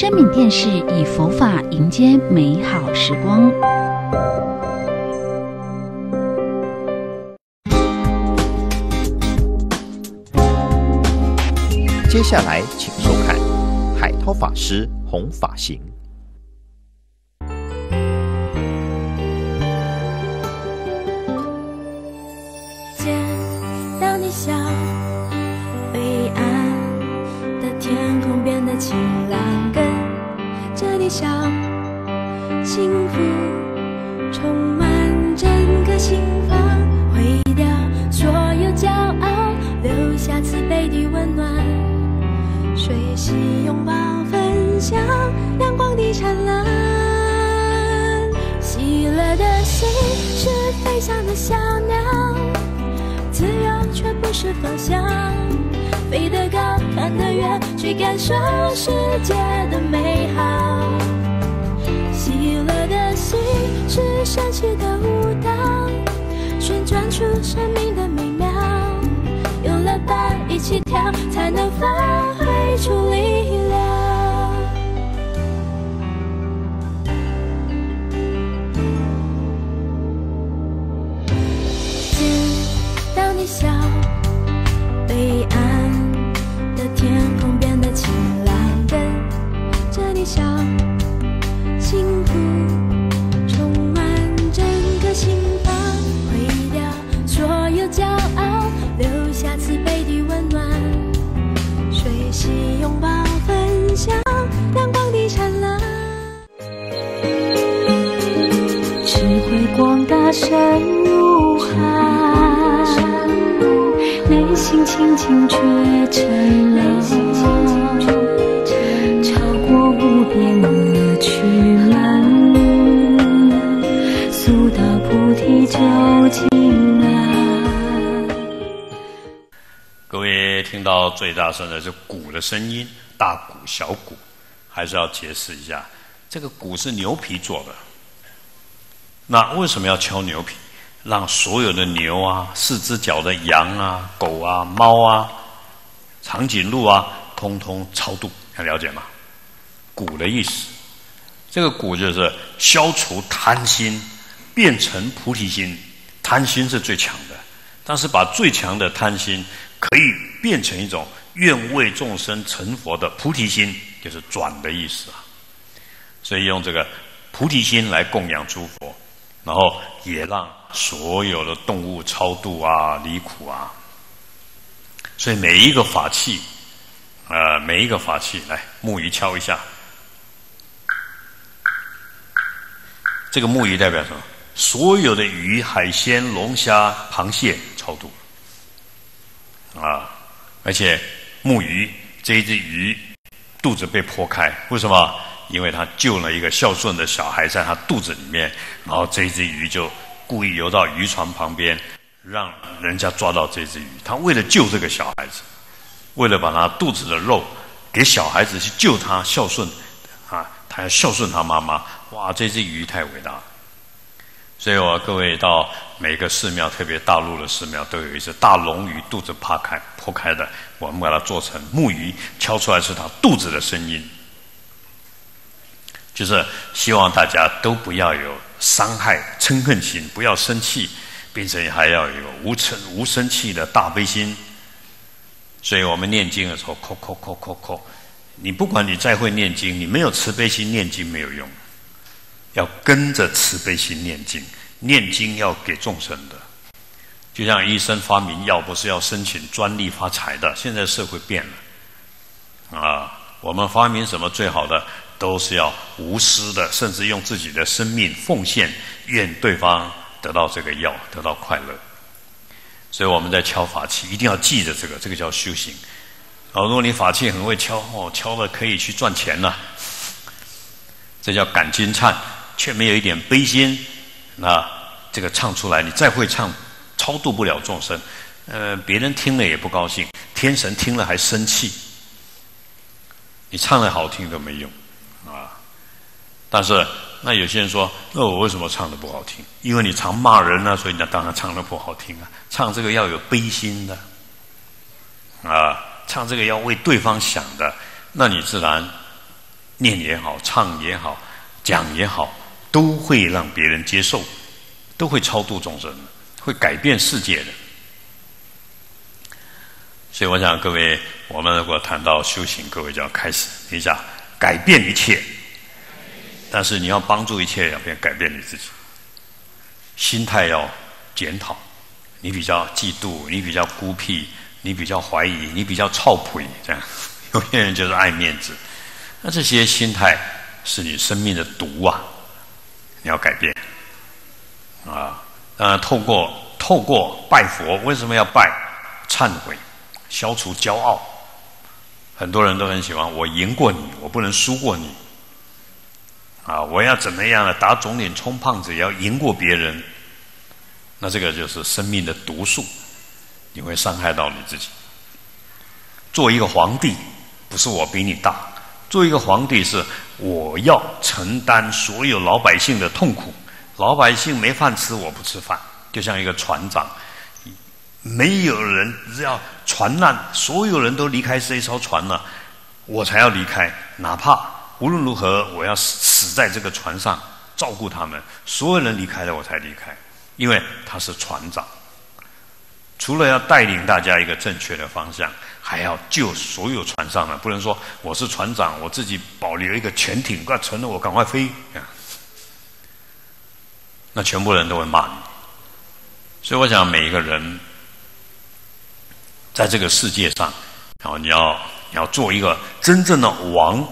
生命电视以佛法迎接美好时光。接下来，请收看海涛法师弘法行。温暖，水洗拥抱分享，阳光的灿烂，喜乐的心是飞翔的小鸟，自由却不是方向，飞得高看得远，去感受世界的美好，喜乐的心是神奇的舞蹈，旋转出生命的美。一起跳才能发挥出力量。见到你笑悲哀的天深如海，内心清清却沉落，超过无边的曲门，速到菩提究竟各位听到最大声的是鼓的声音，大鼓、小鼓，还是要解释一下，这个鼓是牛皮做的。那为什么要敲牛皮？让所有的牛啊、四只脚的羊啊、狗啊、猫啊、长颈鹿啊，通通超度，还了解吗？鼓的意思，这个鼓就是消除贪心，变成菩提心。贪心是最强的，但是把最强的贪心。可以变成一种愿为众生成佛的菩提心，就是转的意思啊。所以用这个菩提心来供养诸佛，然后也让所有的动物超度啊、离苦啊。所以每一个法器，呃，每一个法器，来木鱼敲一下。这个木鱼代表什么？所有的鱼、海鲜、龙虾、螃蟹超度。啊！而且木鱼这一只鱼肚子被剖开，为什么？因为他救了一个孝顺的小孩在他肚子里面，然后这只鱼就故意游到渔船旁边，让人家抓到这只鱼。他为了救这个小孩子，为了把他肚子的肉给小孩子去救他孝顺啊，他要孝顺他妈妈。哇，这只鱼太伟大了！所以我各位到每个寺庙，特别大陆的寺庙，都有一只大龙鱼肚子扒开、剖开的，我们把它做成木鱼，敲出来是它肚子的声音。就是希望大家都不要有伤害、嗔恨心，不要生气，并且还要有无嗔、无生气的大悲心。所以我们念经的时候，叩叩叩叩叩，你不管你再会念经，你没有慈悲心，念经没有用。要跟着慈悲心念经，念经要给众生的，就像医生发明药，不是要申请专利发财的。现在社会变了，啊，我们发明什么最好的，都是要无私的，甚至用自己的生命奉献，愿对方得到这个药，得到快乐。所以我们在敲法器，一定要记着这个，这个叫修行。哦，如果你法器很会敲，哦，敲了可以去赚钱了，这叫感金忏。却没有一点悲心，那这个唱出来，你再会唱，超度不了众生。呃，别人听了也不高兴，天神听了还生气。你唱的好听都没用，但是那有些人说，那我为什么唱的不好听？因为你常骂人啊，所以那当然唱的不好听啊。唱这个要有悲心的，啊，唱这个要为对方想的，那你自然念也好，唱也好，讲也好，都会让别人接受，都会超度众生，会改变世界的。所以，我想各位，我们如果谈到修行，各位就要开始一下改变一切。但是，你要帮助一切，要变改变你自己，心态要检讨。你比较嫉妒，你比较孤僻，你比较怀疑，你比较操谱，这样 有些人就是爱面子。那这些心态是你生命的毒啊！你要改变啊！呃，透过透过拜佛，为什么要拜？忏悔。消除骄傲，很多人都很喜欢。我赢过你，我不能输过你。啊，我要怎么样呢？打肿脸充胖子，也要赢过别人。那这个就是生命的毒素，你会伤害到你自己。做一个皇帝，不是我比你大。做一个皇帝，是我要承担所有老百姓的痛苦。老百姓没饭吃，我不吃饭。就像一个船长。没有人只要船难，所有人都离开这一艘船了，我才要离开。哪怕无论如何，我要死死在这个船上，照顾他们。所有人离开了，我才离开，因为他是船长。除了要带领大家一个正确的方向，还要救所有船上的。不能说我是船长，我自己保留一个潜艇，快沉了，我赶快飞。那全部人都会骂你。所以，我想每一个人。在这个世界上，然后你要你要做一个真正的王，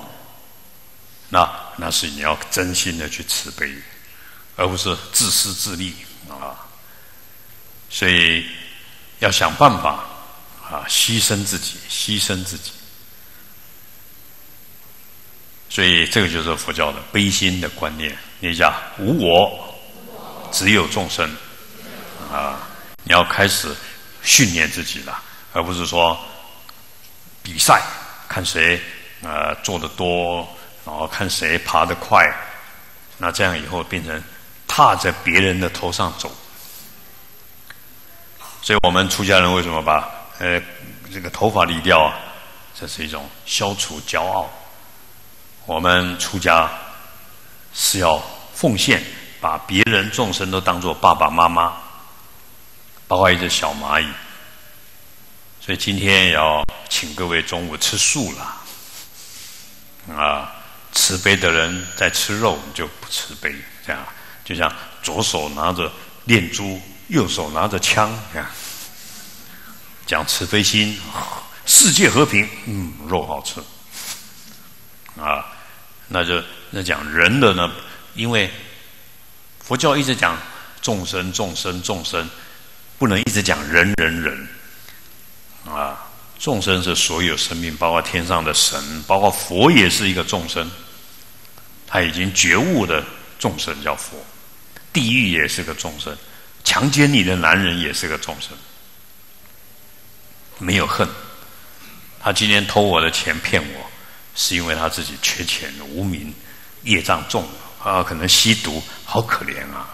那那是你要真心的去慈悲，而不是自私自利啊。所以要想办法啊，牺牲自己，牺牲自己。所以这个就是佛教的悲心的观念。你讲无我，只有众生啊，你要开始训练自己了。而不是说比赛，看谁呃做的多，然后看谁爬得快，那这样以后变成踏在别人的头上走。所以我们出家人为什么把呃这个头发理掉啊？这是一种消除骄傲。我们出家是要奉献，把别人众生都当做爸爸妈妈，包括一只小蚂蚁。所以今天要请各位中午吃素了，啊，慈悲的人在吃肉就不慈悲，这样就像左手拿着念珠，右手拿着枪，这样讲慈悲心，世界和平，嗯，肉好吃，啊，那就那讲人的呢，因为佛教一直讲众生众生众生，不能一直讲人人人。啊，众生是所有生命，包括天上的神，包括佛也是一个众生。他已经觉悟的众生叫佛，地狱也是个众生，强奸你的男人也是个众生。没有恨，他今天偷我的钱骗我，是因为他自己缺钱无名，业障重啊，可能吸毒，好可怜啊。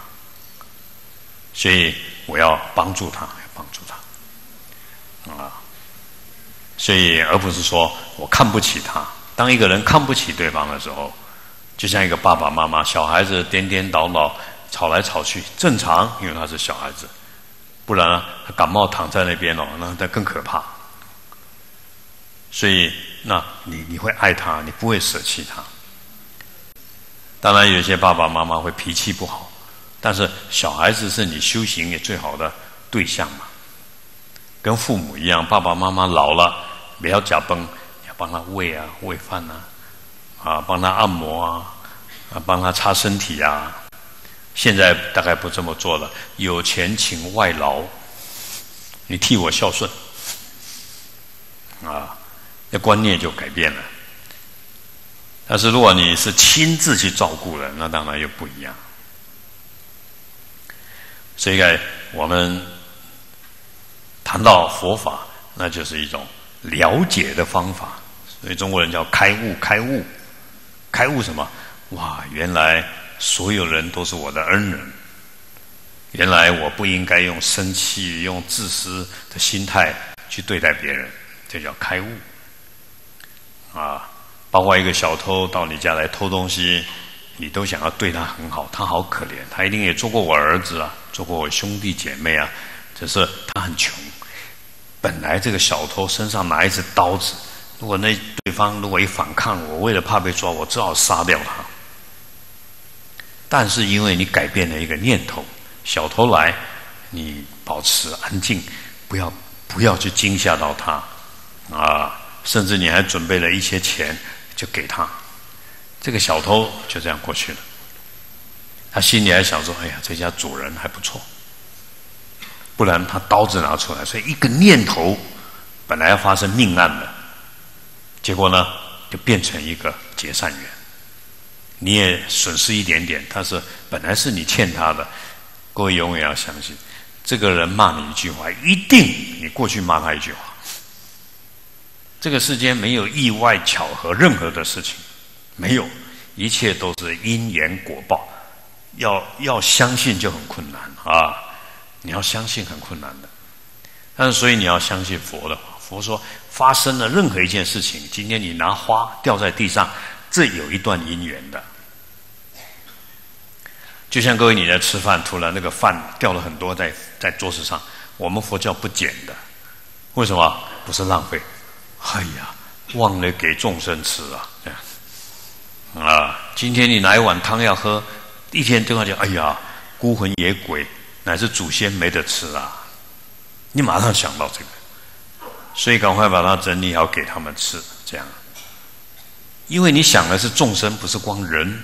所以我要帮助他，要帮助他，啊。所以，而不是说我看不起他。当一个人看不起对方的时候，就像一个爸爸妈妈，小孩子颠颠倒倒、吵来吵去，正常，因为他是小孩子。不然他感冒躺在那边哦，那那更可怕。所以，那你你会爱他，你不会舍弃他。当然，有些爸爸妈妈会脾气不好，但是小孩子是你修行也最好的对象嘛。跟父母一样，爸爸妈妈老了，不要假崩，要帮他喂啊，喂饭啊，啊，帮他按摩啊，啊，帮他擦身体啊。现在大概不这么做了，有钱请外劳，你替我孝顺，啊，那观念就改变了。但是如果你是亲自去照顾的，那当然又不一样。所以，我们。谈到佛法，那就是一种了解的方法，所以中国人叫开悟。开悟，开悟什么？哇！原来所有人都是我的恩人。原来我不应该用生气、用自私的心态去对待别人，这叫开悟。啊，包括一个小偷到你家来偷东西，你都想要对他很好，他好可怜，他一定也做过我儿子啊，做过我兄弟姐妹啊，只是他很穷。本来这个小偷身上拿一只刀子，如果那对方如果一反抗，我为了怕被抓，我只好杀掉他。但是因为你改变了一个念头，小偷来，你保持安静，不要不要去惊吓到他，啊，甚至你还准备了一些钱。就给他，这个小偷就这样过去了。他心里还想说：“哎呀，这家主人还不错。”不然他刀子拿出来，所以一个念头本来要发生命案的，结果呢就变成一个结善缘。你也损失一点点，但是本来是你欠他的。各位永远要相信，这个人骂你一句话，一定你过去骂他一句话。这个世间没有意外巧合，任何的事情没有，一切都是因缘果报。要要相信就很困难啊！你要相信很困难的，但是所以你要相信佛的话。佛说发生了任何一件事情，今天你拿花掉在地上，这有一段因缘的。就像各位你在吃饭，突然那个饭掉了很多在在桌子上，我们佛教不捡的，为什么？不是浪费。哎呀，忘了给众生吃啊！啊，今天你拿一碗汤要喝，一天都要讲：哎呀，孤魂野鬼乃至祖先没得吃啊！你马上想到这个，所以赶快把它整理好给他们吃，这样。因为你想的是众生，不是光人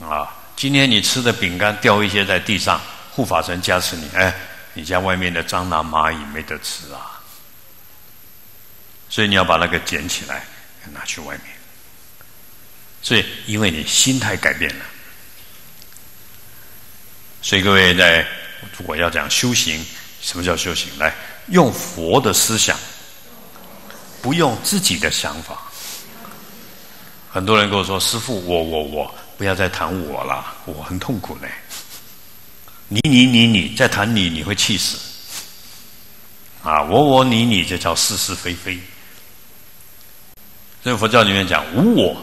啊。今天你吃的饼干掉一些在地上，护法神加持你，哎，你家外面的蟑螂蚂蚁没得吃啊！所以你要把那个捡起来，拿去外面。所以，因为你心态改变了，所以各位在如果要讲修行，什么叫修行？来，用佛的思想，不用自己的想法。很多人跟我说：“师傅，我我我，不要再谈我了，我很痛苦嘞。”你你你你，再谈你，你会气死。啊，我我你你，这叫是是非非。所以佛教里面讲无我，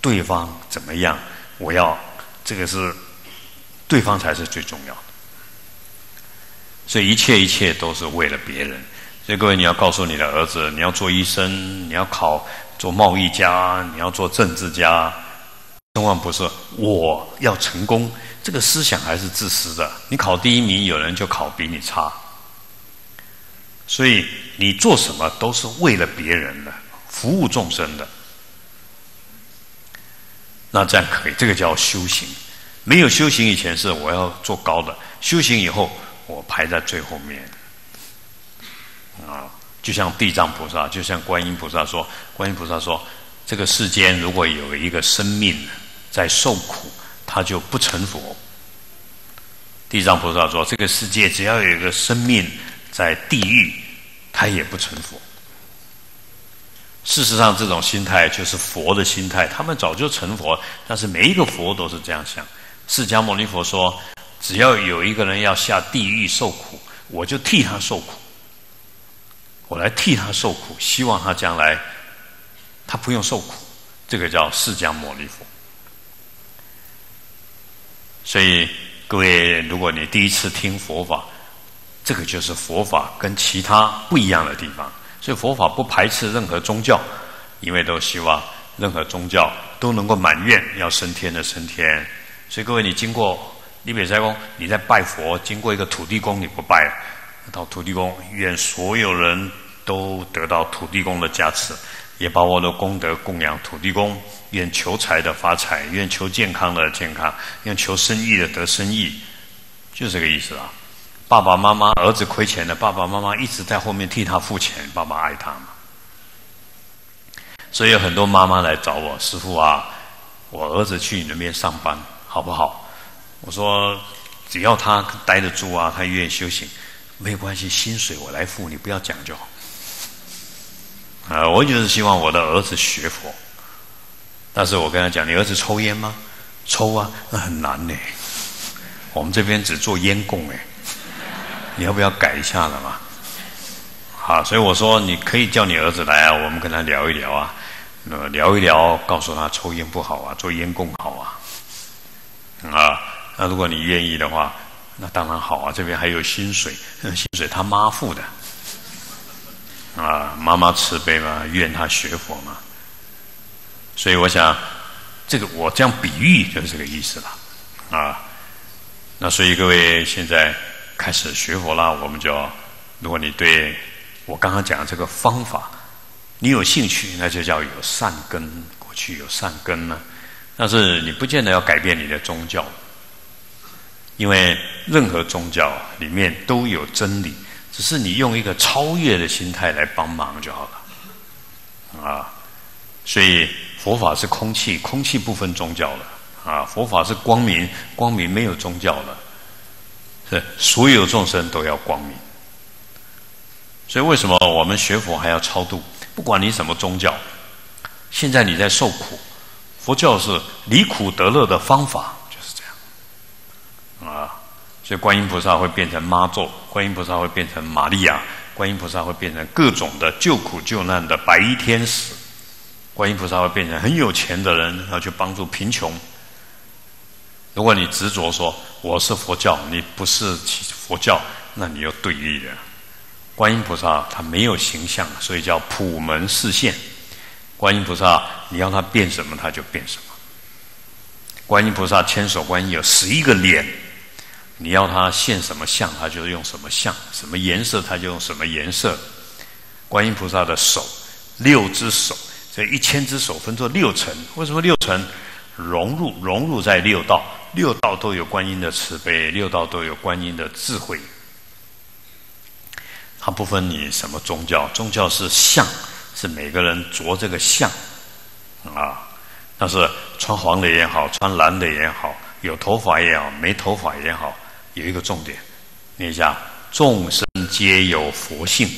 对方怎么样，我要这个是对方才是最重要。所以一切一切都是为了别人。所以各位，你要告诉你的儿子，你要做医生，你要考做贸易家，你要做政治家，千万不是我要成功，这个思想还是自私的。你考第一名，有人就考比你差。所以你做什么都是为了别人的。服务众生的，那这样可以，这个叫修行。没有修行以前是我要做高的，修行以后我排在最后面。啊，就像地藏菩萨，就像观音菩萨说，观音菩萨说，这个世间如果有一个生命在受苦，他就不成佛。地藏菩萨说，这个世界只要有一个生命在地狱，他也不成佛。事实上，这种心态就是佛的心态。他们早就成佛，但是每一个佛都是这样想。释迦牟尼佛说：“只要有一个人要下地狱受苦，我就替他受苦。我来替他受苦，希望他将来他不用受苦。”这个叫释迦牟尼佛。所以，各位，如果你第一次听佛法，这个就是佛法跟其他不一样的地方。所以佛法不排斥任何宗教，因为都希望任何宗教都能够满愿要升天的升天。所以各位，你经过你北斋公，你在拜佛，经过一个土地公，你不拜，到土地公，愿所有人都得到土地公的加持，也把我的功德供养土地公。愿求财的发财，愿求健康的健康，愿求生意的得生意，就这个意思啊。爸爸妈妈儿子亏钱了，爸爸妈妈一直在后面替他付钱。爸爸爱他嘛，所以有很多妈妈来找我师傅啊，我儿子去你那边上班好不好？我说只要他待得住啊，他愿意修行，没有关系，薪水我来付，你不要讲就好。啊，我就是希望我的儿子学佛，但是我跟他讲，你儿子抽烟吗？抽啊，那很难呢。我们这边只做烟供哎。你要不要改一下了嘛？好，所以我说你可以叫你儿子来啊，我们跟他聊一聊啊。那聊一聊，告诉他抽烟不好啊，做烟供好啊，啊，那如果你愿意的话，那当然好啊，这边还有薪水，薪水他妈付的，啊，妈妈慈悲嘛，愿他学佛嘛，所以我想，这个我这样比喻就是这个意思了，啊，那所以各位现在开始学佛啦，我们就，如果你对我刚刚讲的这个方法。你有兴趣，那就叫有善根。过去有善根呢，但是你不见得要改变你的宗教，因为任何宗教里面都有真理，只是你用一个超越的心态来帮忙就好了。啊，所以佛法是空气，空气不分宗教了。啊，佛法是光明，光明没有宗教了，是所有众生都要光明。所以为什么我们学佛还要超度？不管你什么宗教，现在你在受苦，佛教是离苦得乐的方法，啊。所以观音菩萨会变成妈咒，观音菩萨会变成玛利亚，观音菩萨会变成各种的救苦救难的白衣天使，观音菩萨会变成很有钱的人要去帮助贫穷。如果你执着说我是佛教，你不是佛教，那你又对立了。观音菩萨他没有形象，所以叫普门示现。观音菩萨，你要他变什么，他就变什么。观音菩萨千手观音有十一个脸，你要他现什么相，他就用什么相；什么颜色，他就用什么颜色。观音菩萨的手，六只手，这一千只手分作六层。为什么六层？融入融入在六道，六道都有观音的慈悲，六道都有观音的智慧。它不分你什么宗教，宗教是相，是每个人着这个相，啊，但是穿黄的也好，穿蓝的也好，有头发也好，没头发也好，有一个重点，念一下：众生皆有佛性，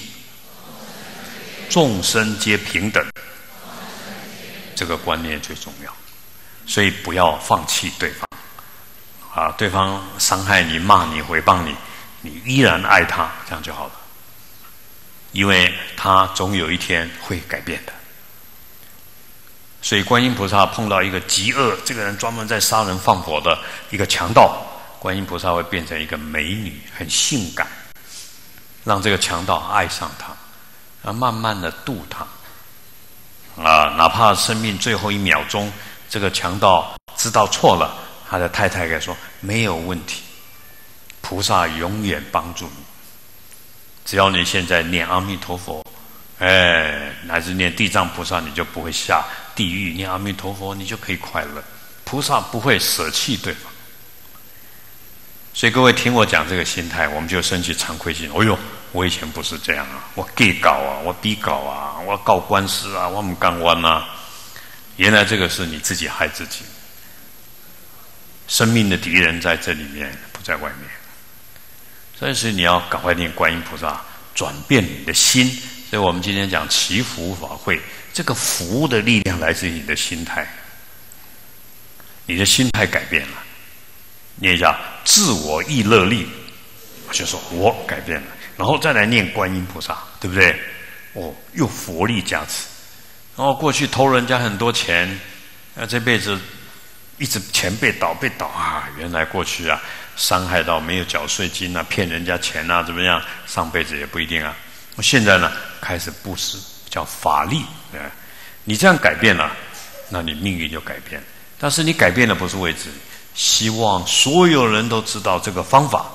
众生皆平等，这个观念最重要，所以不要放弃对方，啊，对方伤害你、骂你、诽谤你，你依然爱他，这样就好了。因为他总有一天会改变的，所以观音菩萨碰到一个极恶，这个人专门在杀人放火的一个强盗，观音菩萨会变成一个美女，很性感，让这个强盗爱上她，啊，慢慢的度他，啊，哪怕生命最后一秒钟，这个强盗知道错了，他的太太该说没有问题，菩萨永远帮助你。只要你现在念阿弥陀佛，哎，乃至念地藏菩萨，你就不会下地狱；念阿弥陀佛，你就可以快乐。菩萨不会舍弃对方，所以各位听我讲这个心态，我们就升起惭愧心。哎呦，我以前不是这样啊，我 gay 搞啊，我逼搞啊，我告官司啊，我们干弯啊。原来这个是你自己害自己，生命的敌人在这里面，不在外面。但是你要赶快念观音菩萨，转变你的心。所以我们今天讲祈福法会，这个福的力量来自于你的心态。你的心态改变了，念一下自我意乐力，就说我改变了，然后再来念观音菩萨，对不对？哦，用佛力加持。然后过去偷人家很多钱，那这辈子一直钱被倒被倒啊，原来过去啊。伤害到没有缴税金啊，骗人家钱啊，怎么样？上辈子也不一定啊。现在呢，开始布施，叫法力。啊，你这样改变了，那你命运就改变。但是你改变的不是位置，希望所有人都知道这个方法。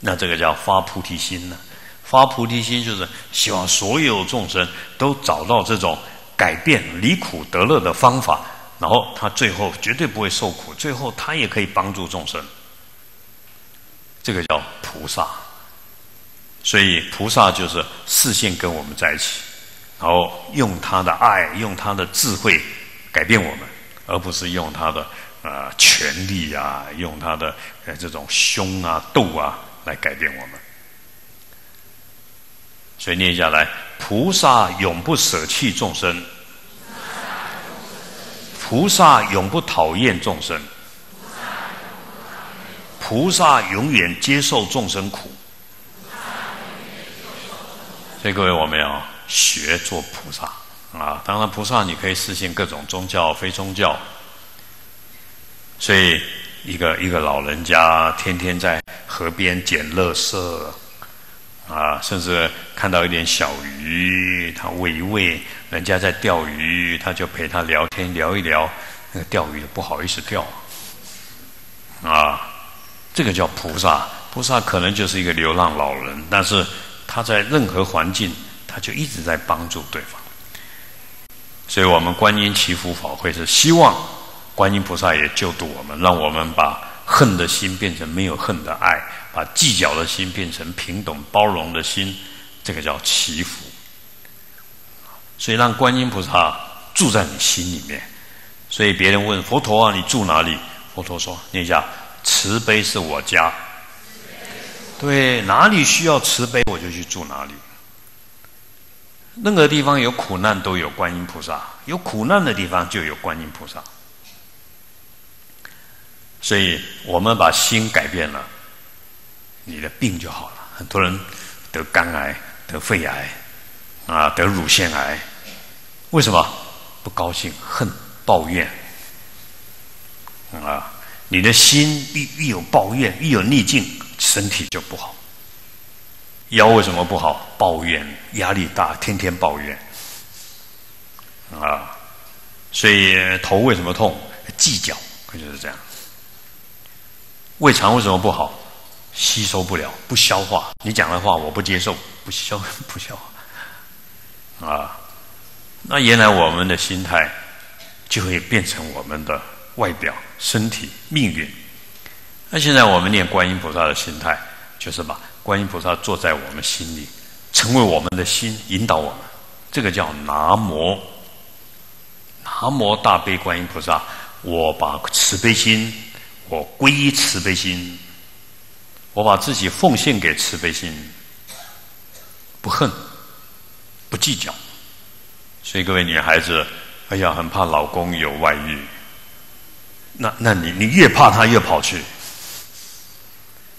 那这个叫发菩提心呢？发菩提心就是希望所有众生都找到这种改变离苦得乐的方法。然后他最后绝对不会受苦，最后他也可以帮助众生。这个叫菩萨，所以菩萨就是视线跟我们在一起，然后用他的爱，用他的智慧改变我们，而不是用他的呃权力啊，用他的呃这种凶啊斗啊来改变我们。所以念下来，菩萨永不舍弃众生。菩萨永不讨厌众生，菩萨永远接受众生苦。所以各位，我们要学做菩萨啊，当然菩萨你可以实现各种宗教、非宗教。所以一个一个老人家天天在河边捡垃圾，啊，甚至看到一点小鱼，他喂一喂；人家在钓鱼，他就陪他聊天聊一聊。那个钓鱼的不好意思钓，啊，这个叫菩萨。菩萨可能就是一个流浪老人，但是他在任何环境，他就一直在帮助对方。所以我们观音祈福法会是希望观音菩萨也救度我们，让我们把恨的心变成没有恨的爱，把计较的心变成平等包容的心，这个叫祈福。所以让观音菩萨住在你心里面。所以别人问佛陀啊，你住哪里？佛陀说：念一下，慈悲是我家。对，哪里需要慈悲，我就去住哪里。任何地方有苦难，都有观音菩萨；有苦难的地方，就有观音菩萨。所以我们把心改变了，你的病就好了。很多人得肝癌、得肺癌，啊，得乳腺癌，为什么？不高兴、恨、抱怨，啊，你的心一一有抱怨，一有逆境，身体就不好。腰为什么不好？抱怨，压力大，天天抱怨，啊，所以头为什么痛？计较，就是这样。胃肠为什么不好？吸收不了，不消化。你讲的话我不接受，不消 不消化。啊，那原来我们的心态就会变成我们的外表、身体、命运。那现在我们念观音菩萨的心态，就是把。观音菩萨坐在我们心里，成为我们的心，引导我们。这个叫南无南无大悲观音菩萨。我把慈悲心，我皈依慈悲心，我把自己奉献给慈悲心，不恨，不计较。所以各位女孩子，哎呀，很怕老公有外遇。那那你你越怕他越跑去，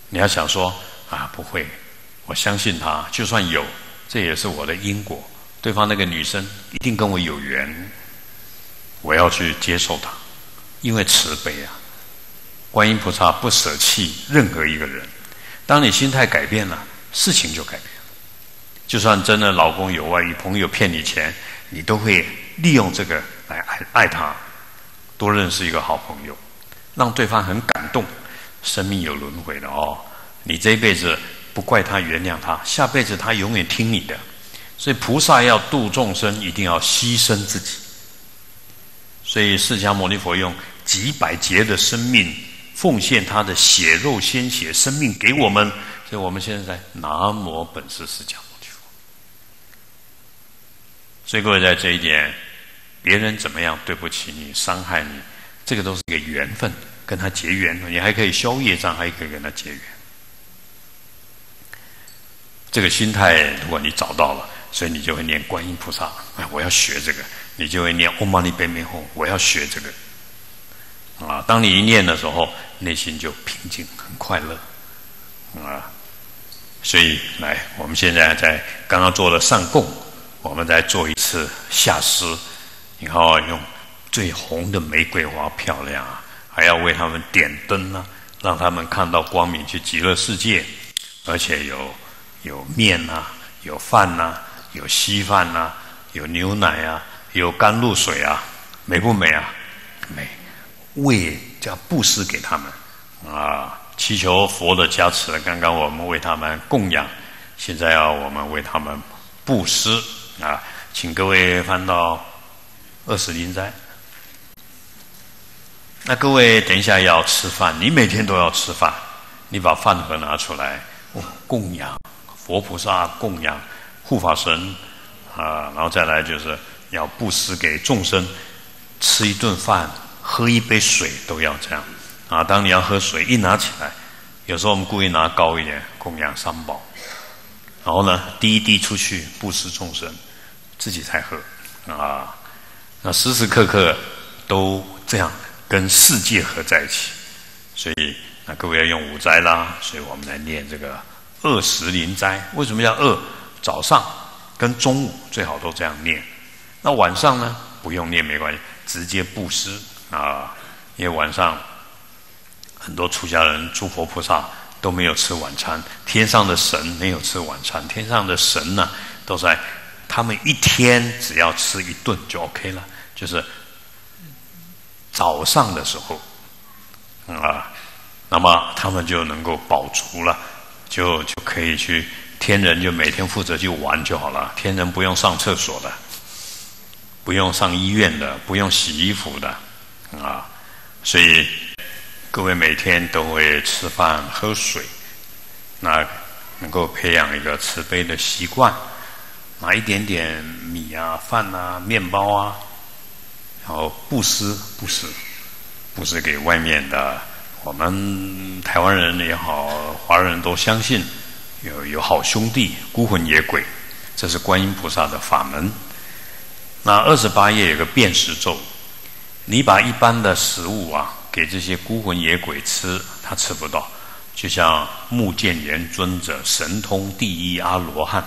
你要想说。啊，不会，我相信他，就算有，这也是我的因果。对方那个女生一定跟我有缘，我要去接受她，因为慈悲啊，观音菩萨不舍弃任何一个人。当你心态改变了，事情就改变了。就算真的老公有外遇，朋友骗你钱，你都会利用这个来爱爱他，多认识一个好朋友，让对方很感动。生命有轮回的哦。你这一辈子不怪他，原谅他，下辈子他永远听你的。所以菩萨要度众生，一定要牺牲自己。所以释迦牟尼佛用几百劫的生命奉献他的血肉鲜血生命给我们。所以我们现在在南无本师释迦牟尼佛。所以各位在这一点，别人怎么样对不起你、伤害你，这个都是一个缘分，跟他结缘，你还可以消业障，还可以跟他结缘。这个心态，如果你找到了，所以你就会念观音菩萨。哎，我要学这个，你就会念嗡嘛呢呗咪吽，我要学这个。啊，当你一念的时候，内心就平静，很快乐。啊，所以来，我们现在在刚刚做了上供，我们再做一次下施，然后用最红的玫瑰花，漂亮啊，还要为他们点灯呢，让他们看到光明，去极乐世界，而且有。有面呐，有饭呐，有稀饭呐，有牛奶啊，有甘露水啊，美不美啊？美，为叫布施给他们啊，祈求佛的加持。刚刚我们为他们供养，现在要我们为他们布施啊，请各位翻到二十灵斋。那各位等一下要吃饭，你每天都要吃饭，你把饭盒拿出来供养。佛菩萨供养护法神啊，然后再来就是要布施给众生，吃一顿饭、喝一杯水都要这样啊。当你要喝水，一拿起来，有时候我们故意拿高一点供养三宝，然后呢滴一滴出去布施众生，自己才喝啊。那时时刻刻都这样跟世界合在一起，所以那各位要用五斋啦，所以我们来念这个。二十临斋为什么要二？早上跟中午最好都这样念。那晚上呢，不用念没关系，直接布施啊，因为晚上很多出家人、诸佛菩萨都没有吃晚餐，天上的神没有吃晚餐，天上的神呢都在，他们一天只要吃一顿就 OK 了，就是早上的时候啊。那么他们就能够保足了，就就可以去天人就每天负责去玩就好了，天人不用上厕所的，不用上医院的，不用洗衣服的，啊，所以各位每天都会吃饭喝水，那能够培养一个慈悲的习惯，拿一点点米啊、饭啊、面包啊，然后布施布施布施给外面的。我们台湾人也好，华人都相信有有好兄弟孤魂野鬼，这是观音菩萨的法门。那二十八页有个辨识咒，你把一般的食物啊给这些孤魂野鬼吃，他吃不到。就像目犍连尊者神通第一阿罗汉，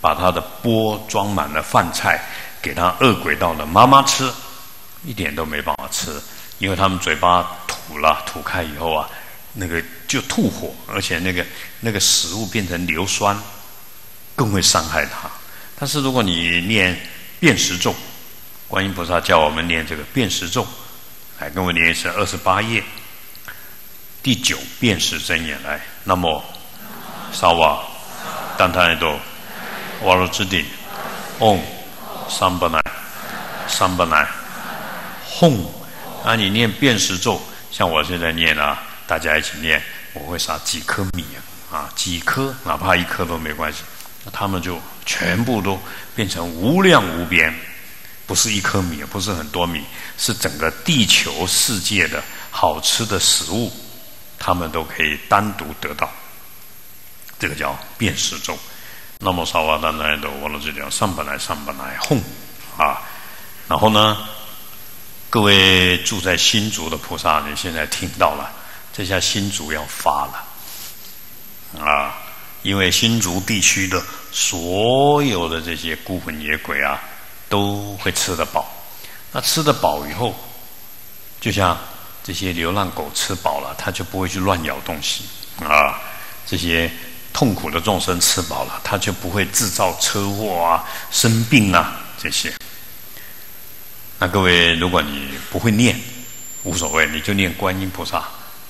把他的钵装满了饭菜给他饿鬼道的妈妈吃，一点都没办法吃，因为他们嘴巴。吐了，吐开以后啊，那个就吐火，而且那个那个食物变成硫酸，更会伤害他。但是如果你念辨识咒，观音菩萨叫我们念这个辨识咒，来跟我念一次二十八页第九辨识真言来。那么萨瓦丹塔内多瓦罗之地嗡三巴奈三巴奈吽，啊，你念辨识咒。像我现在念啊，大家一起念，我会撒几颗米啊，几颗，哪怕一颗都没关系，那他们就全部都变成无量无边，不是一颗米，也不是很多米，是整个地球世界的好吃的食物，他们都可以单独得到。这个叫辨识咒。那么沙瓦丹来的，我了这叫上本来上本来哄啊，然后呢？各位住在新竹的菩萨，你现在听到了，这下新竹要发了啊！因为新竹地区的所有的这些孤魂野鬼啊，都会吃得饱。那吃得饱以后，就像这些流浪狗吃饱了，它就不会去乱咬东西啊。这些痛苦的众生吃饱了，它就不会制造车祸啊、生病啊这些。那各位，如果你不会念，无所谓，你就念观音菩萨，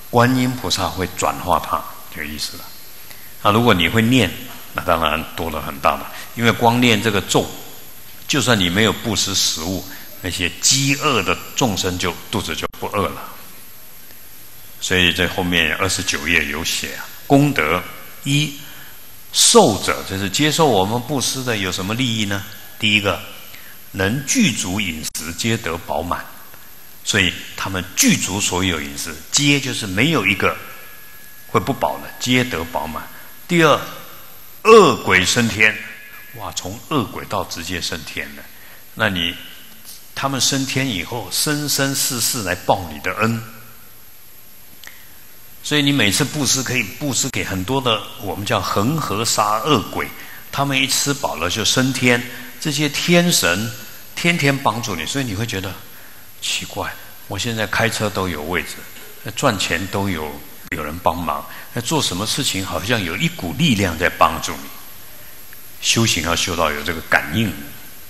观音菩萨会转化它，就意思了。那如果你会念，那当然多了很大的，因为光念这个咒，就算你没有布施食物，那些饥饿的众生就肚子就不饿了。所以在后面二十九页有写啊，功德一受者，就是接受我们布施的有什么利益呢？第一个。能具足饮食，皆得饱满，所以他们具足所有饮食，皆就是没有一个会不饱的，皆得饱满。第二，恶鬼升天，哇，从恶鬼到直接升天了。那你他们升天以后，生生世世来报你的恩，所以你每次布施可以布施给很多的，我们叫恒河沙恶鬼，他们一吃饱了就升天，这些天神。天天帮助你，所以你会觉得奇怪。我现在开车都有位置，赚钱都有有人帮忙，做什么事情好像有一股力量在帮助你。修行要修到有这个感应，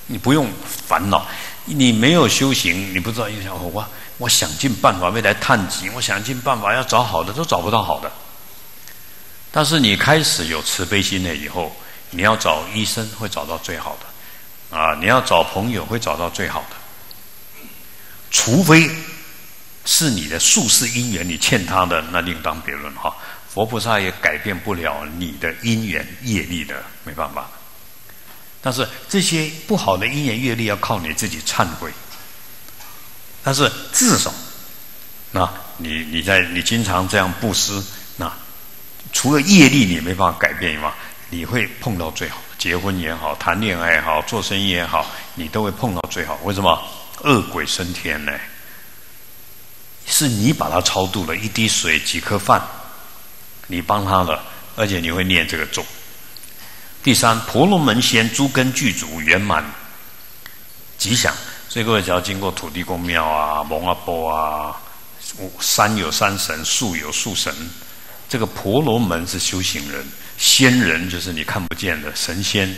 你不用烦恼。你没有修行，你不知道。你想我，我想尽办法未来探极，我想尽办法要找好的，都找不到好的。但是你开始有慈悲心了以后，你要找医生会找到最好的。啊，你要找朋友会找到最好的，除非是你的宿世姻缘，你欠他的那另当别论哈。佛菩萨也改变不了你的因缘业力的，没办法。但是这些不好的因缘业力要靠你自己忏悔。但是至少，那你你在你经常这样布施，那除了业力你没办法改变以外，你会碰到最好。结婚也好，谈恋爱也好，做生意也好，你都会碰到最好。为什么？恶鬼升天呢？是你把他超度了，一滴水，几颗饭，你帮他了，而且你会念这个咒。第三，婆罗门仙诸根具足圆满，吉祥。所以各位只要经过土地公庙啊、蒙阿波啊，山有山神，树有树神，这个婆罗门是修行人，仙人就是你看不见的神仙，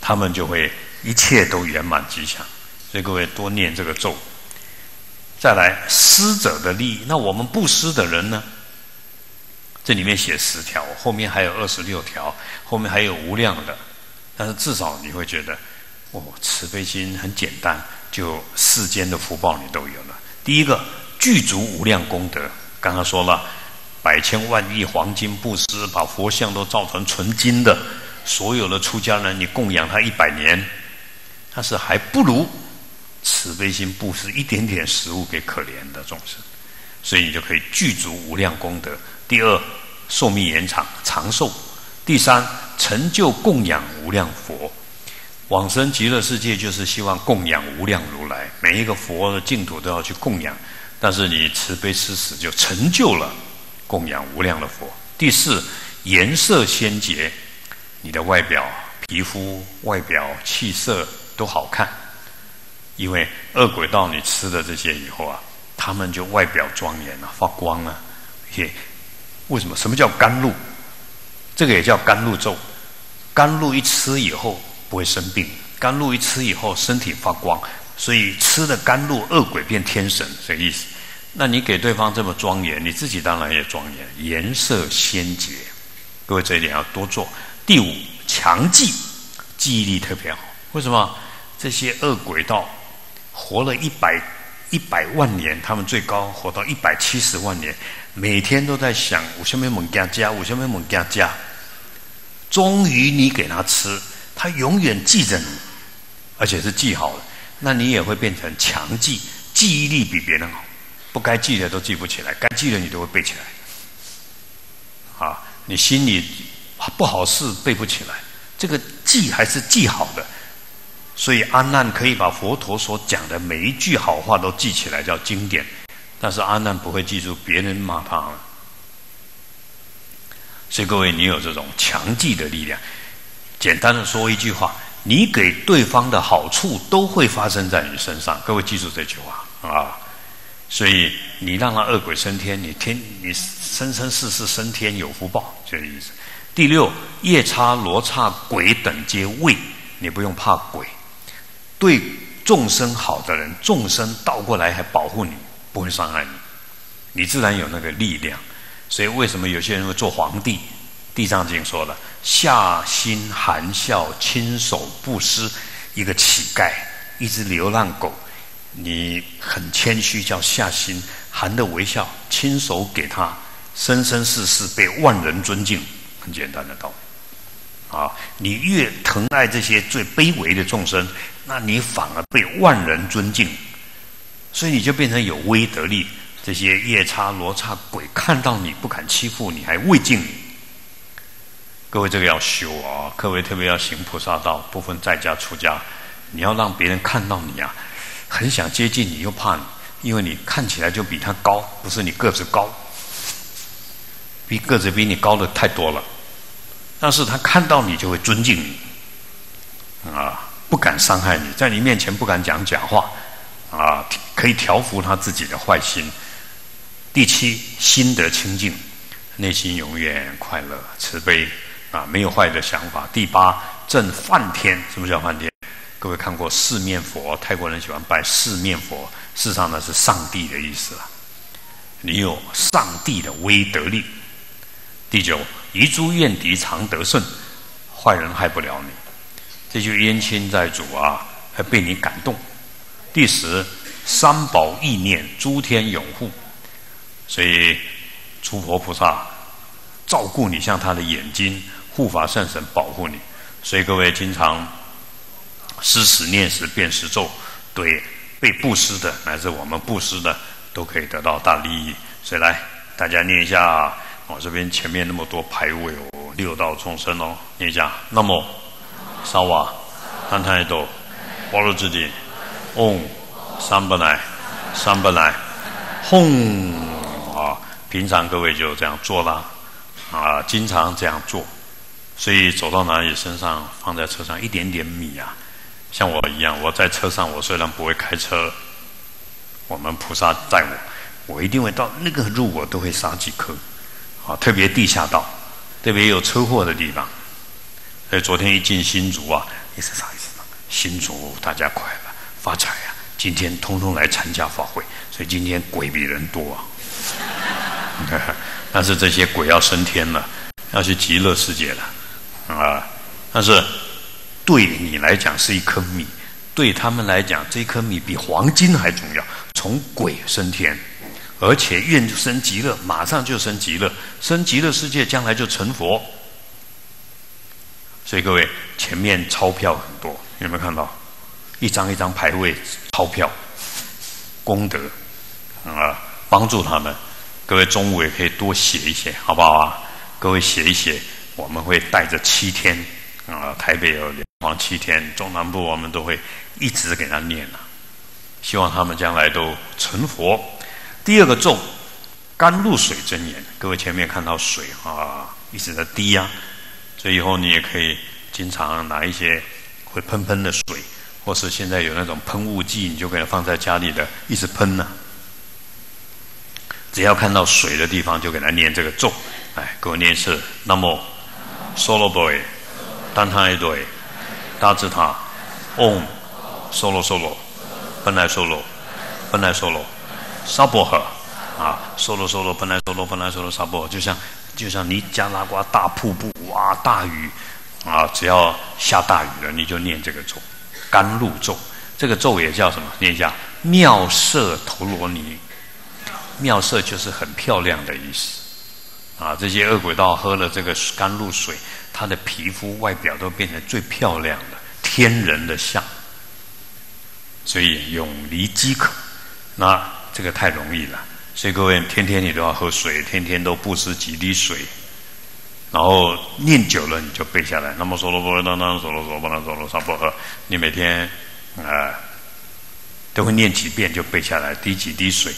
他们就会一切都圆满吉祥。所以各位多念这个咒。再来施者的利益，那我们布施的人呢？这里面写十条，后面还有二十六条，后面还有无量的。但是至少你会觉得，哦，慈悲心很简单，就世间的福报你都有了。第一个具足无量功德，刚刚说了，百千万亿黄金布施，把佛像都造成纯金的，所有的出家人你供养他一百年，但是还不如。慈悲心布施一点点食物给可怜的众生，所以你就可以具足无量功德。第二，寿命延长长寿；第三，成就供养无量佛。往生极乐世界就是希望供养无量如来，每一个佛的净土都要去供养。但是你慈悲施食，就成就了供养无量的佛。第四，颜色鲜洁，你的外表、皮肤、外表、气色都好看。因为恶鬼道你吃了这些以后啊，他们就外表庄严了，发光了。也为什么？什么叫甘露？这个也叫甘露咒。甘露一吃以后不会生病，甘露一吃以后身体发光，所以吃的甘露，恶鬼变天神，这个意思。那你给对方这么庄严，你自己当然也庄严，颜色鲜洁。各位这一点要多做。第五，强记，记忆力特别好。为什么？这些恶鬼道。活了一百一百万年，他们最高活到一百七十万年，每天都在想我下面猛加加，我下面猛加加。终于你给他吃，他永远记着你，而且是记好了，那你也会变成强记，记忆力比别人好，不该记的都记不起来，该记的你都会背起来。啊，你心里不好事背不起来，这个记还是记好的。所以阿难可以把佛陀所讲的每一句好话都记起来，叫经典。但是阿难不会记住别人骂他了。所以各位，你有这种强记的力量。简单的说一句话，你给对方的好处都会发生在你身上。各位记住这句话啊！所以你让他恶鬼升天，你天你生生世世升天有福报，就这意思。第六，夜叉罗刹鬼等皆畏，你不用怕鬼。对众生好的人，众生倒过来还保护你，不会伤害你，你自然有那个力量。所以为什么有些人会做皇帝？地藏经说了：下心含笑，亲手布施。一个乞丐，一只流浪狗，你很谦虚，叫下心，含着微笑，亲手给他，生生世世被万人尊敬。很简单的道理。啊，你越疼爱这些最卑微的众生。那你反而被万人尊敬，所以你就变成有威德力。这些夜叉、罗刹、鬼看到你不敢欺负你，还畏敬你。各位这个要修啊！各位特别要行菩萨道，不分在家出家，你要让别人看到你啊，很想接近你，又怕你，因为你看起来就比他高，不是你个子高，比个子比你高的太多了。但是他看到你就会尊敬你，啊。不敢伤害你，在你面前不敢讲假话，啊，可以调服他自己的坏心。第七，心得清净，内心永远快乐、慈悲，啊，没有坏的想法。第八，正梵天，什么叫梵天？各位看过四面佛？泰国人喜欢拜四面佛，事实上呢是上帝的意思啊。你有上帝的威德力。第九，遗诸怨敌常得胜，坏人害不了你。这就冤亲债主啊，还被你感动。第十，三宝意念，诸天拥护，所以诸佛菩萨照顾你，像他的眼睛，护法善神保护你。所以各位经常施食念食辨食咒，对被布施的乃至我们布施的，都可以得到大利益。所以来，大家念一下，我这边前面那么多牌位哦，六道众生哦，念一下，那么。萨瓦，汉太多，波罗之地，嗡，三本来，三本来，轰啊！平常各位就这样做啦，啊，经常这样做，所以走到哪里身上放在车上一点点米啊，像我一样，我在车上，我虽然不会开车，我们菩萨载我，我一定会到那个路，我都会撒几颗，啊，特别地下道，特别有车祸的地方。所以昨天一进新竹啊，一直撒一直撒，新竹大家快乐发财啊！今天通通来参加法会，所以今天鬼比人多啊。但是这些鬼要升天了，要去极乐世界了，啊！但是对你来讲是一颗米，对他们来讲，这颗米比黄金还重要。从鬼升天，而且愿就升极乐，马上就升极乐，升极乐世界，将来就成佛。所以各位，前面钞票很多，有没有看到？一张一张牌位，钞票，功德啊，帮助他们。各位中午也可以多写一写，好不好啊？各位写一写，我们会带着七天啊，台北有黄七天，中南部我们都会一直给他念啊，希望他们将来都成佛。第二个咒，甘露水真言。各位前面看到水啊，一直在滴呀，所以以后你也可以经常拿一些会喷喷的水。或是现在有那种喷雾剂，你就给它放在家里的，一直喷呢。只要看到水的地方，就给它念这个咒。哎，给我念一次：南无 Solo Boy，单他一对，大字塔，Om Solo Solo，本来 Solo，本来 Solo，沙波河啊，Solo Solo，本来 Solo，本来 Solo，沙波，就像就像尼加拉瓜大瀑布，哇，大雨啊，只要下大雨了，你就念这个咒。甘露咒，这个咒也叫什么？念一下妙色陀罗尼。妙色就是很漂亮的意思。啊，这些恶鬼道喝了这个甘露水，他的皮肤外表都变成最漂亮的天人的相。所以永离饥渴，那这个太容易了。所以各位天天你都要喝水，天天都不施几滴水。然后念久了，你就背下来。那么说罗波罗当当说罗说波罗说罗萨波呵，你每天啊都会念几遍，就背下来。滴几滴水，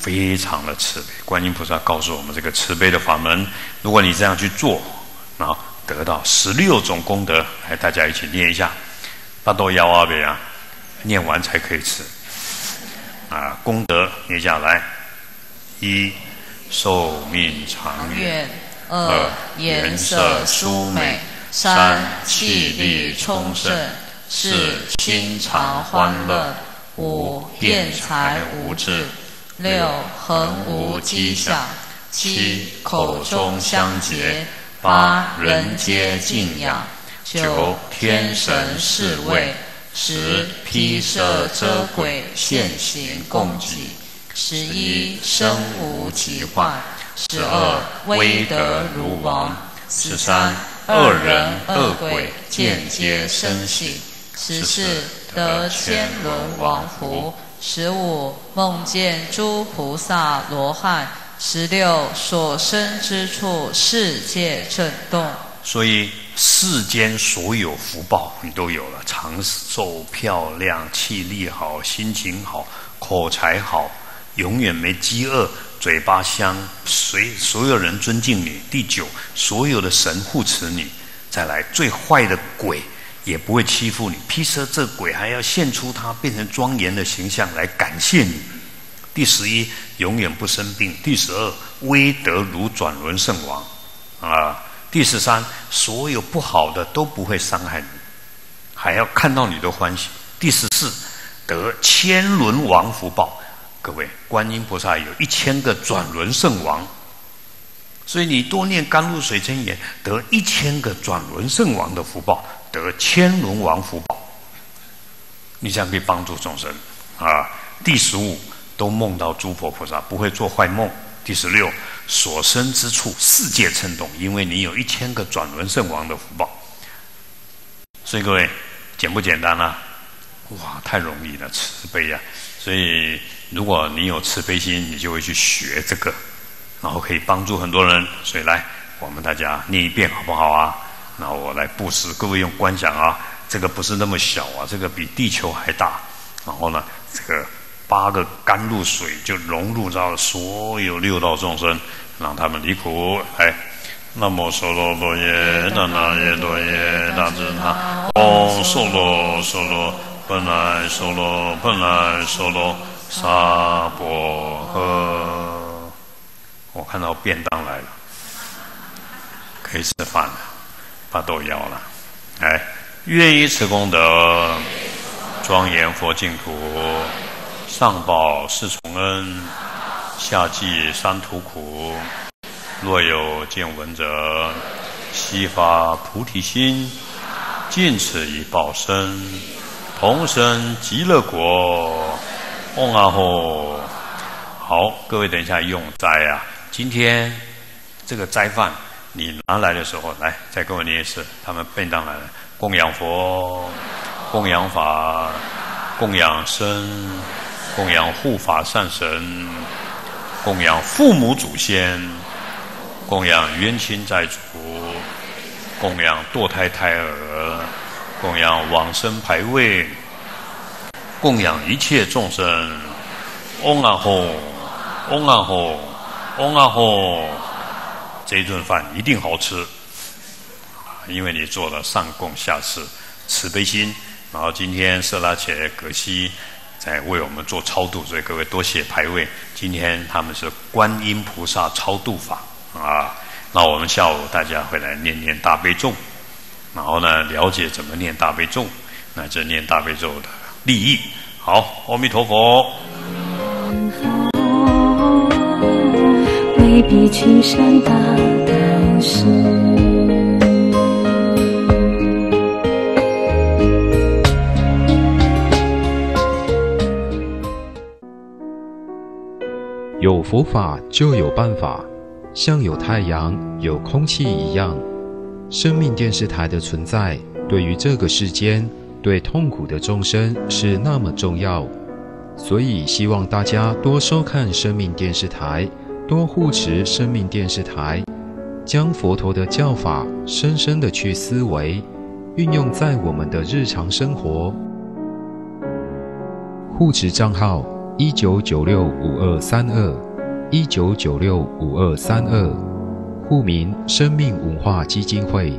非常的慈悲。观音菩萨告诉我们这个慈悲的法门，如果你这样去做，然后得到十六种功德。来，大家一起念一下：八多幺二遍啊，念完才可以吃。啊，功德念下来：一寿命长远。二颜色舒美，三气力充盛，四心常欢乐，五辩才无滞，六恒无积享，七口中香洁，八人皆敬仰，九天神侍卫，十披舍遮鬼现行供给，十一身无疾患。十二威德如王，十三恶人恶鬼间接生系，十四得千轮王福，十五梦见诸菩萨罗汉，十六所生之处世界震动。所以世间所有福报你都有了，长寿、漂亮、气力好、心情好、口才好，永远没饥饿。嘴巴香，随所有人尊敬你。第九，所有的神护持你。再来，最坏的鬼也不会欺负你。披奢这鬼还要现出他变成庄严的形象来感谢你。第十一，永远不生病。第十二，威德如转轮圣王。啊，第十三，所有不好的都不会伤害你，还要看到你的欢喜。第十四，得千轮王福报。各位，观音菩萨有一千个转轮圣王，所以你多念甘露水真言，得一千个转轮圣王的福报，得千轮王福报，你这样可以帮助众生啊。第十五，都梦到诸佛菩萨，不会做坏梦。第十六，所生之处世界震动，因为你有一千个转轮圣王的福报。所以各位，简不简单啊？哇，太容易了，慈悲呀！所以。如果你有慈悲心，你就会去学这个，然后可以帮助很多人。所以来，我们大家念一遍好不好啊？那我来布施，各位用观想啊，这个不是那么小啊，这个比地球还大。然后呢，这个八个甘露水就融入到所有六道众生，让他们离苦。哎，南无梭罗罗耶那那耶多耶大智那，哦梭罗梭罗本来梭罗本来梭罗萨婆诃。我看到便当来了，可以吃饭了，把豆要了。哎，愿以此功德，庄严佛净土，上报四重恩，下济三途苦。若有见闻者，悉发菩提心，尽此一报身，同生极乐国。嗡阿吽。好，各位等一下用斋啊。今天这个斋饭你拿来的时候，来再跟我念一次。他们便当来了，供养佛，供养法，供养僧，供养护法善神，供养父母祖先。供养冤亲债主，供养堕胎胎儿，供养往生牌位，供养一切众生。嗡啊吽，嗡啊吽，嗡啊吽，这顿饭一定好吃，因为你做了上供下施，慈悲心。然后今天色拉切格西在为我们做超度，所以各位多写排位。今天他们是观音菩萨超度法。啊，那我们下午大家会来念念大悲咒，然后呢，了解怎么念大悲咒，那这念大悲咒的利益。好，阿弥陀佛。未必去山大道士，有佛法就有办法。像有太阳、有空气一样，生命电视台的存在对于这个世间、对痛苦的众生是那么重要，所以希望大家多收看生命电视台，多护持生命电视台，将佛陀的教法深深的去思维，运用在我们的日常生活。护持账号：一九九六五二三二。一九九六五二三二，户名生命文化基金会。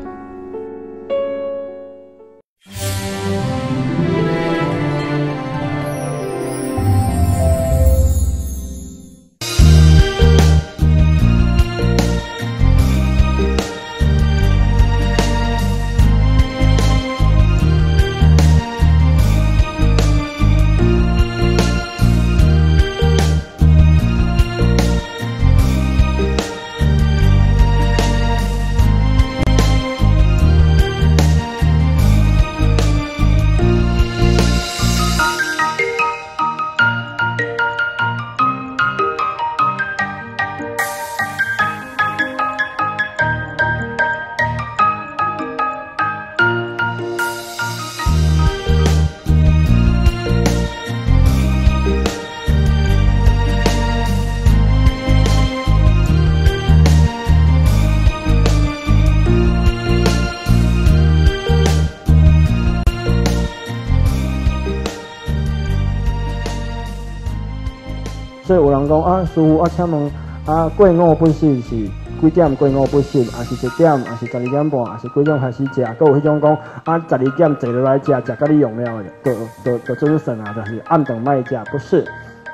师傅啊，请问啊，过午本身是几点过午本身，啊是一点，啊是十二点半，啊是几点开始食？各有迄种讲啊，十二点坐落来食，食到你用了的，就就就就是神啊，就是暗等卖价，不是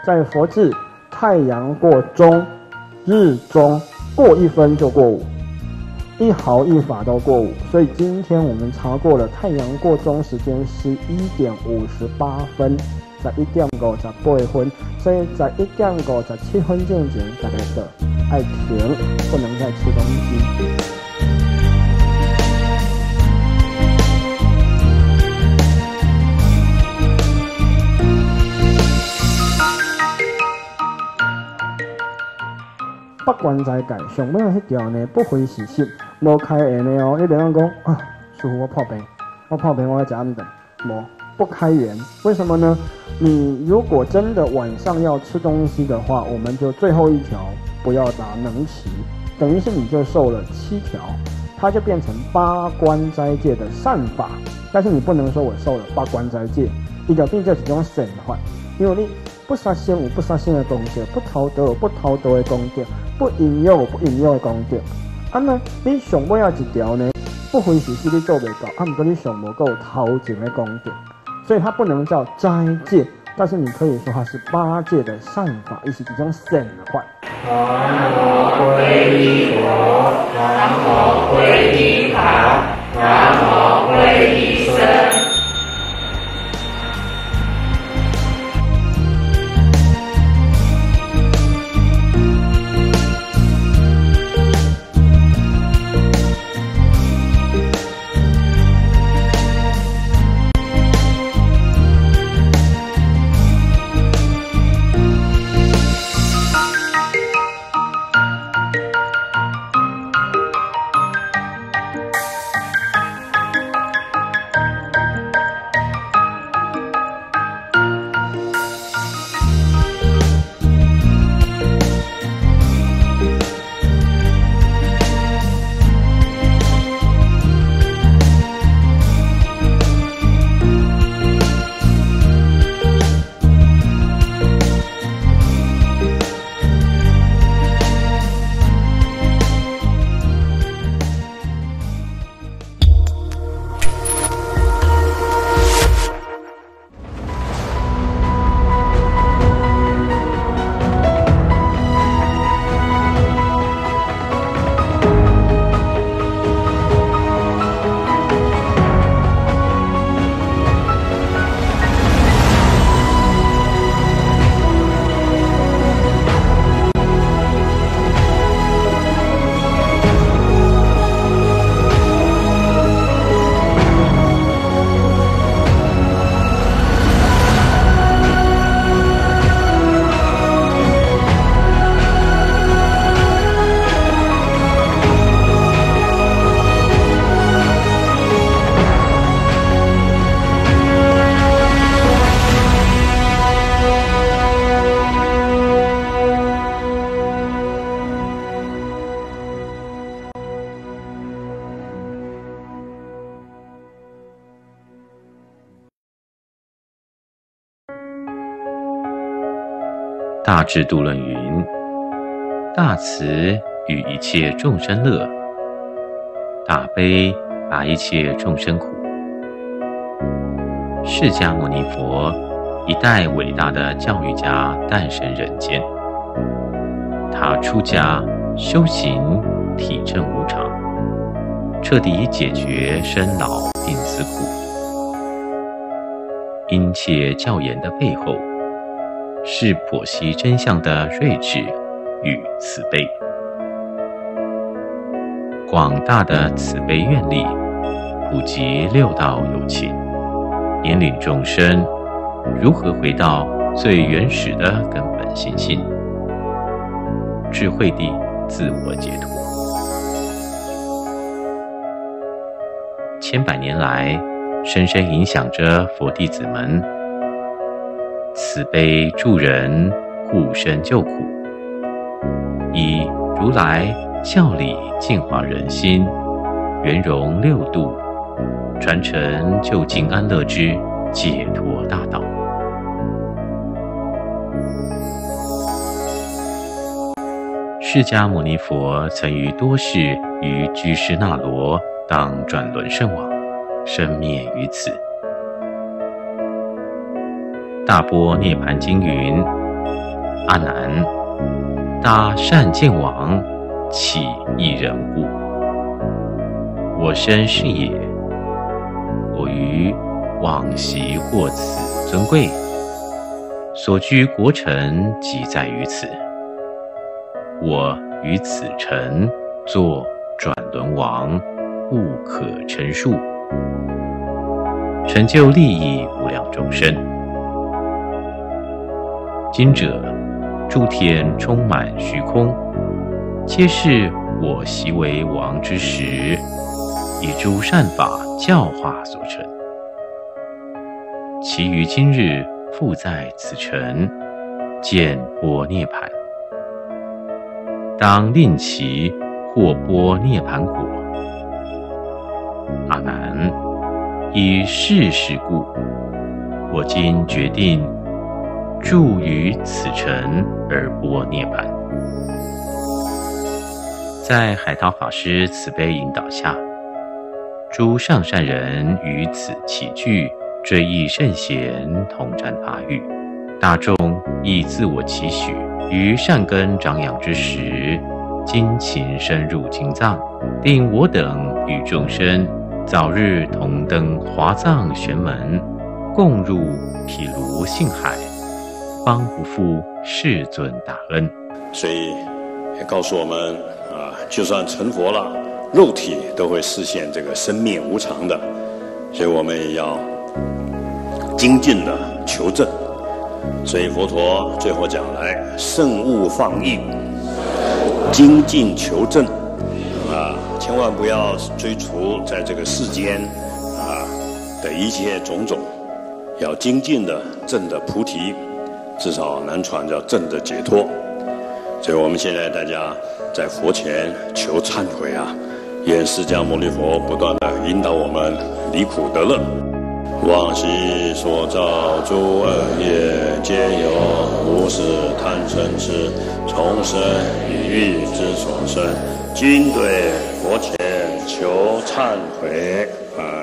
在佛制，太阳过中，日中过一分就过午，一毫一法都过午。所以今天我们查过了，太阳过中时间十一点五十八分。十一点五十八分，所以十一点五十七分之前，大家就爱停，不能再吃东西。不管在界，上尾迄条呢，不回事实，无开眼的哦。你别讲讲啊，师傅我破病，我破病我要食暗顿，无。不开源，为什么呢？你如果真的晚上要吃东西的话，我们就最后一条不要打能持，等于是你就受了七条，它就变成八关斋戒的善法。但是你不能说我受了八关斋戒，一个并这是种省法，因为你不杀生有不杀生的功德，不逃得有不逃得的功德，不引诱不引诱的功德。啊那你上尾啊一条呢，不分时是你做未到，啊毋过你上无够头前的功德，所以它不能叫斋戒，但是你可以说它是八戒的善法，意思比较善法。南无皈依佛，南无皈依法，南无皈依僧。大智度论云：“大慈与一切众生乐，大悲把一切众生苦。”释迦牟尼佛一代伟大的教育家诞生人间。他出家修行，体证无常，彻底解决生老病死苦。殷切教言的背后。是剖析真相的睿智与慈悲，广大的慈悲愿力普及六道有情，引领众生如何回到最原始的根本信心，智慧地自我解脱。千百年来，深深影响着佛弟子们。慈悲助人，护身救苦，以如来教理净化人心，圆融六度，传承就近安乐之解脱大道。释迦牟尼佛曾于多世于居士那罗当转轮圣王，生灭于此。大波涅盘经云：“阿难，大善见王，岂一人乎？我身是也。我于往昔获此尊贵，所居国城即在于此。我于此城作转轮王，不可陈述，成就利益无量众生。”今者，诸天充满虚空，皆是我习为王之时，以诸善法教化所成。其余今日复在此城，见波涅盘，当令其获波涅盘果。阿难，以是事故，我今决定。住于此城而波涅盘。在海涛法师慈悲引导下，诸上善人于此齐聚，追忆圣贤，同沾法语。大众亦自我期许，于善根长养之时，精勤深入经藏，令我等与众生早日同登华藏玄门，共入毗卢性海，方不负世尊大恩。所以也告诉我们啊，就算成佛了，肉体都会实现这个生命无常的，所以我们也要精进的求证。所以佛陀最后讲来，慎勿放逸，精进求证，啊，千万不要追逐在这个世间啊的一切种种，要精进的证的菩提，至少南传叫正的解脱。所以我们现在大家在佛前求忏悔啊，愿释迦牟尼佛不断的引导我们离苦得乐。往昔所造诸恶业，皆由无始贪嗔痴重生一欲之所生。今对佛前求忏悔。啊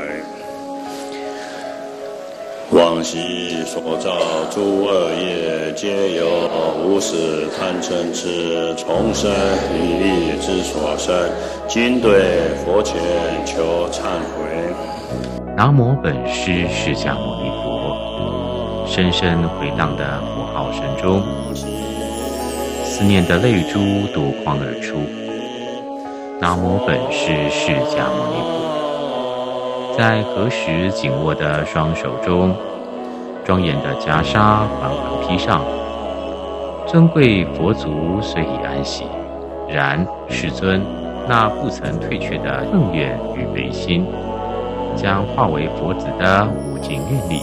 往昔所造诸恶业，皆由无始贪嗔痴重生一欲之所生。今对佛前求忏悔。南无本师释迦牟尼佛，深深回荡的佛号声中，思念的泪珠夺眶而出。南无本师释迦牟尼佛，在合十紧握的双手中，庄严的袈裟缓缓披上，尊贵佛足虽已安息，然世尊那不曾退却的恨怨与悲心。将化为佛子的无尽愿力，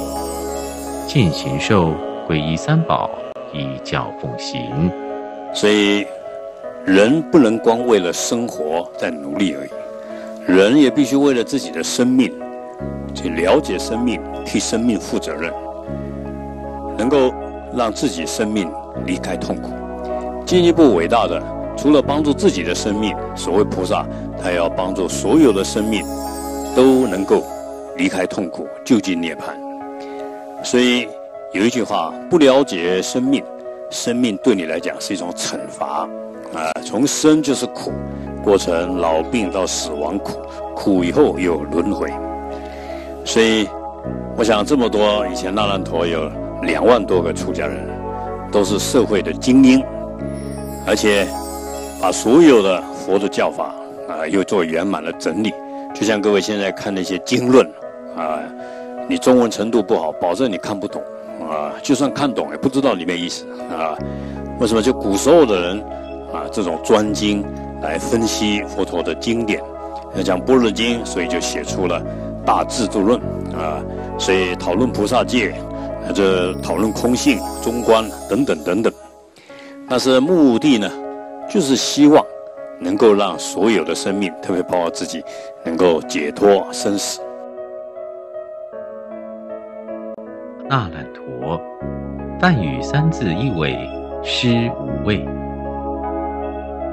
尽行受皈依三宝，依教奉行。所以，人不能光为了生活在努力而已，人也必须为了自己的生命去了解生命，替生命负责任，能够让自己生命离开痛苦。进一步伟大的，除了帮助自己的生命，所谓菩萨，他要帮助所有的生命。都能够离开痛苦，就近涅槃。所以有一句话：不了解生命，生命对你来讲是一种惩罚啊！从生就是苦，过程老病到死亡苦，苦以后有轮回。所以我想，这么多以前那烂陀有两万多个出家人，都是社会的精英，而且把所有的佛的教法啊，又做圆满的整理。就像各位现在看那些经论，啊，你中文程度不好，保证你看不懂，啊，就算看懂也不知道里面意思，啊，为什么？就古时候的人，啊，这种专精来分析佛陀的经典，要讲般若经，所以就写出了大智度论，啊，所以讨论菩萨戒，这讨论空性、中观等等等等，但是目的呢，就是希望。能够让所有的生命，特别包括自己，能够解脱生死。那烂陀，梵语三字意为施无畏。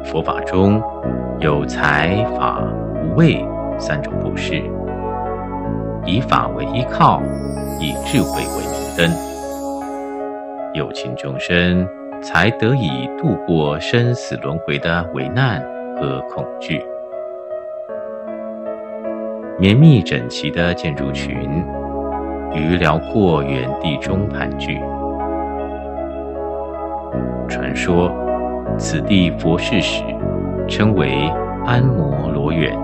佛法中有财法无畏三种布施，以法为依靠，以智慧为明灯，有情众生才得以度过生死轮回的危难。和恐惧，绵密整齐的建筑群于辽阔原地中盘踞。传说此地佛事时称为安摩罗园，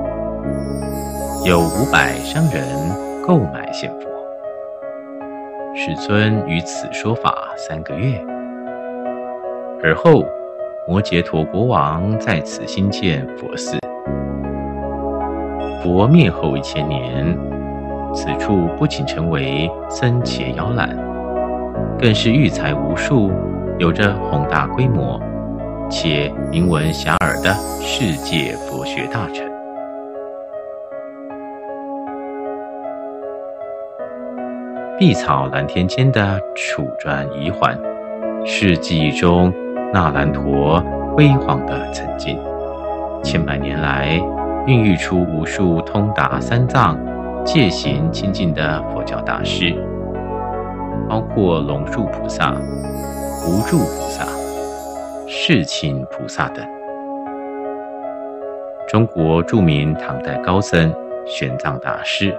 有五百商人购买现佛。世尊于此说法三个月，而后。摩羯陀国王在此兴建佛寺。佛灭后一千年，此处不仅成为僧伽摇篮，更是育才无数、有着宏大规模且名闻遐迩的世界佛学大臣。碧草蓝天间的楚砖遗环，是记忆中。那兰陀辉煌的曾经，千百年来孕育出无数通达三藏、戒行清净的佛教大师，包括龙树菩萨、无著菩萨、世亲菩萨等。中国著名唐代高僧玄奘大师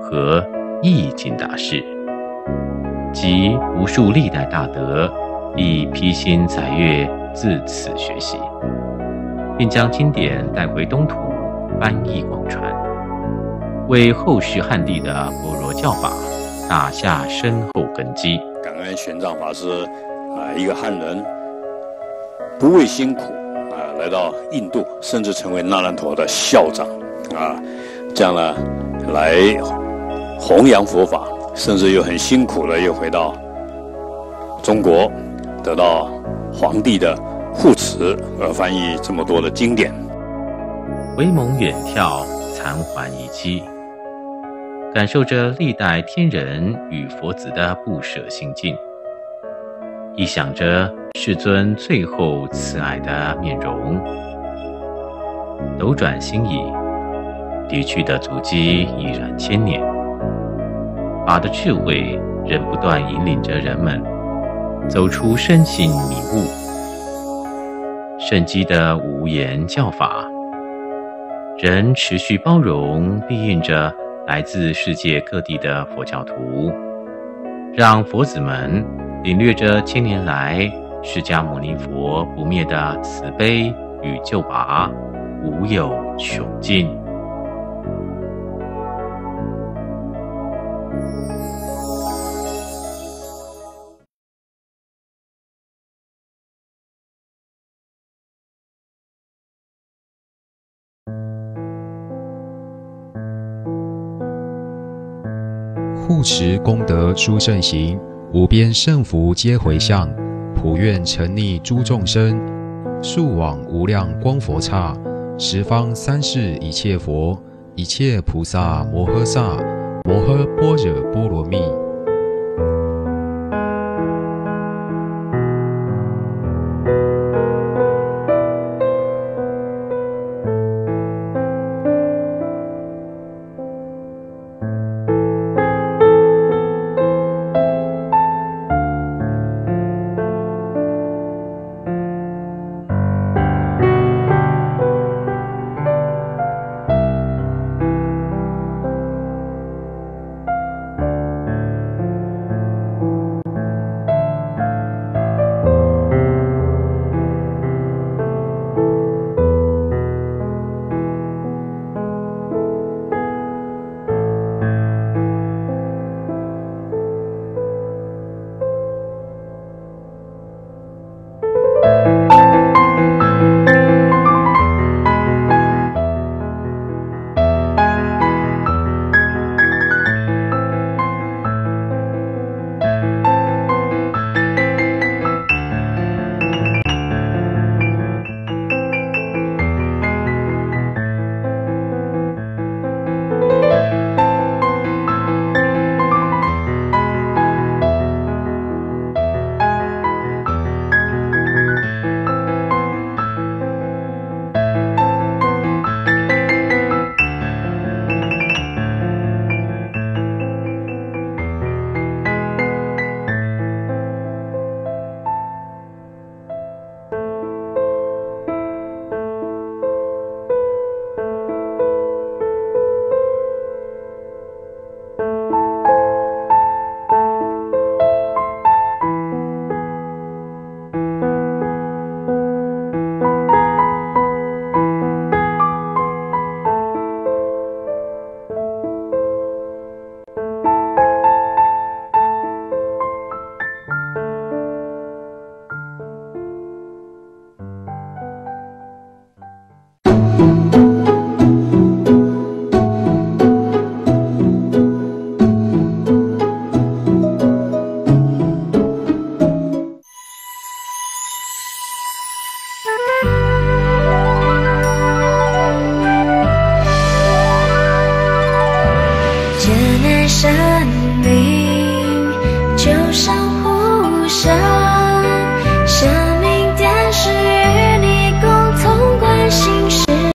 和易经大师，及无数历代大德，亦披星载月自此学习，并将经典带回东土，翻译广传，为后世汉地的般若教法打下深厚根基。感恩玄奘法师啊，一个汉人，不畏辛苦。啊来到印度，甚至成为那兰陀的校长，啊，这样呢，来弘扬佛法，甚至又很辛苦的又回到中国，得到皇帝的护持，而翻译这么多的经典。威猛远眺，残垣遗迹，感受着历代天人与佛子的不舍心境。一想着世尊最后慈爱的面容，斗转星移，离去的足迹已然千年。法的智慧仍不断引领着人们走出身心迷雾。圣机的无言教法，仍持续包容庇应着来自世界各地的佛教徒，让佛子们。领略着千年来释迦牟尼佛不灭的慈悲与救拔，无有穷尽。护持功德殊胜行。无边圣福皆回向，普愿成溺诸众生，速往无量光佛刹，十方三世一切佛，一切菩萨摩诃萨，摩诃般若波罗蜜。